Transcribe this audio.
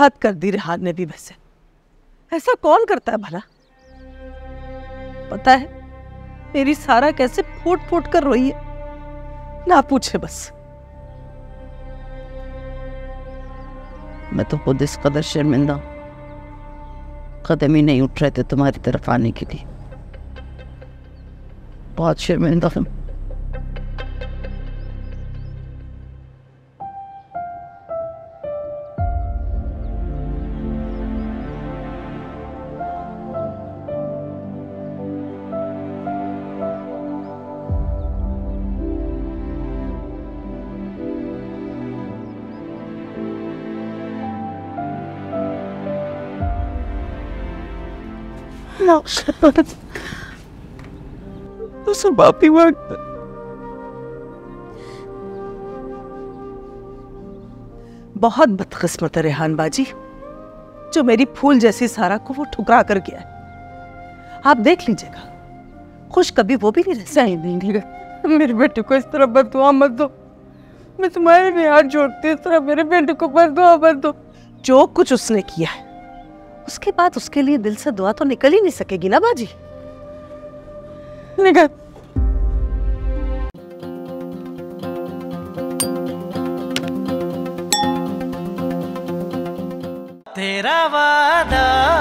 हद कर दी रिहान ने भी वैसे ऐसा कौन करता है भला? पता है, मेरी सारा कैसे फूट फूट कर रोई है? ना पूछे बस। मैं तो खुद इस कदर शर्मिंदा कदम ही नहीं उठ रहे थे तुम्हारी तरफ़ आने के लिए। बहुत शर्मिंदा हूँ। आप ही वक्त बहुत बदकिस्मत है रेहान बाजी जो मेरी फूल जैसी सारा को वो ठुकरा कर गया है आप देख लीजिएगा खुश कभी वो भी नहीं रह नहीं नहीं नहीं मेरे बेटे को इस तरह बदुआ मत दो मैं तुम्हारे लिए हाथ जोड़ती इस तरह मेरे बेटे को बदुआ मत दो जो कुछ उसने किया है उसके बाद उसके लिए दिल से दुआ तो निकल ही नहीं सकेगी ना, बाजी? निकल। तेरा वादा